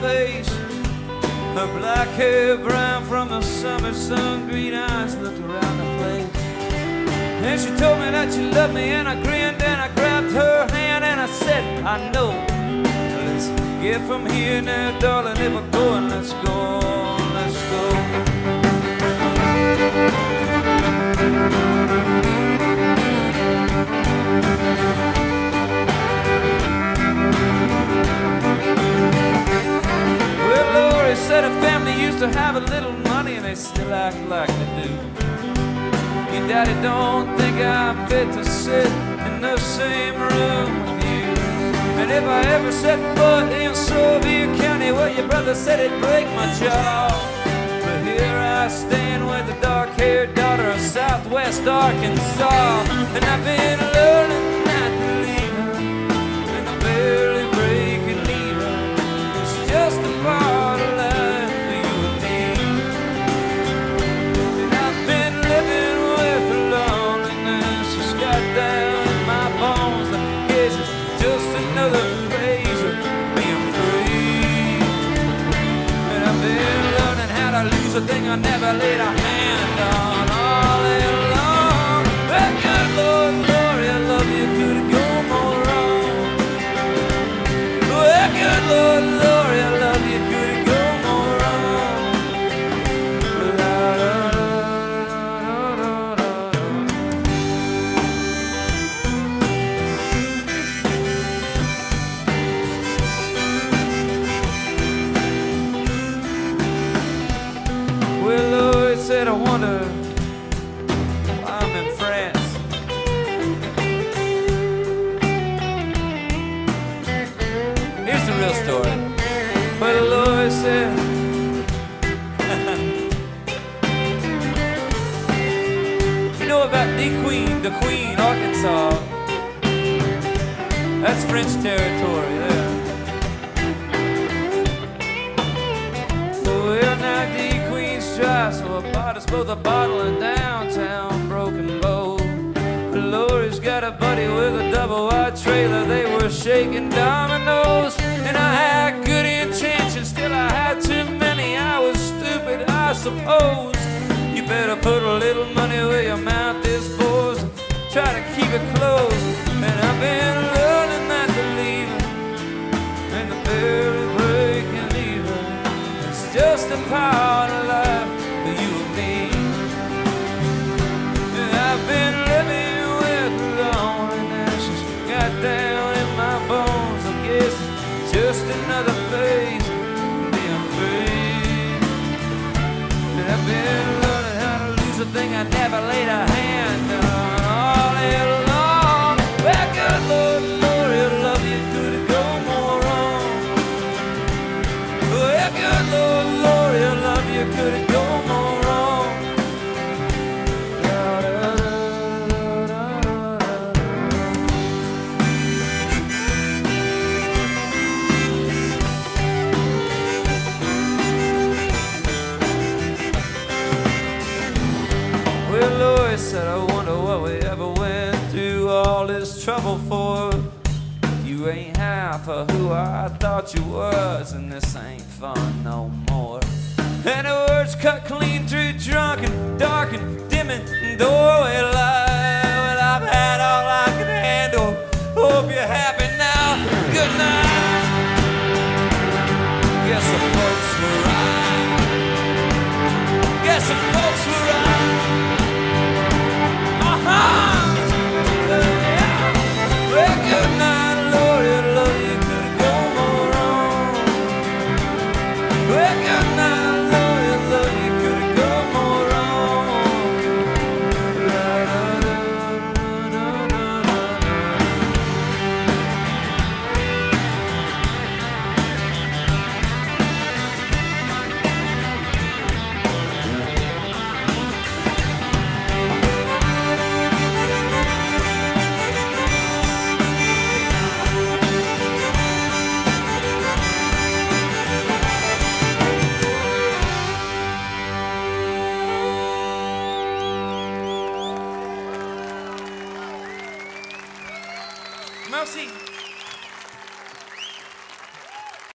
Her black hair brown from the summer sun, green eyes looked around the place. And she told me that she loved me, and I grinned and I grabbed her hand and I said, I know. Let's get from here now, darling. If we're going, let's go, let's go. Used to have a little money and they still act like they do. Your daddy don't think I'm fit to sit in the same room with you. And if I ever set foot in Soviet County, well, your brother said it'd break my jaw. But here I stand with the dark-haired daughter of Southwest Arkansas, and I've been I never laid why I'm in France. Here's the real story. Well, Lloyd said, You know about the Queen, the Queen, Arkansas. That's French territory there. Well, now D Queen's try, us both a bottle in downtown Broken Bow. Lori's got a buddy with a double wide trailer. They were shaking dominoes, and I had good intentions. Still, I had too many. I was stupid, I suppose. You better put a little money where your mouth is, boys. Try to keep it closed. And I've been learning not to leave and the barely breaking even. It's just a part of life just another phase of being free. And I've been learning how to lose a thing I never laid a hand trouble for. You ain't half of who I thought you was, and this ain't fun no more. And the words cut clean through drunk and dark and dim doorway Merci.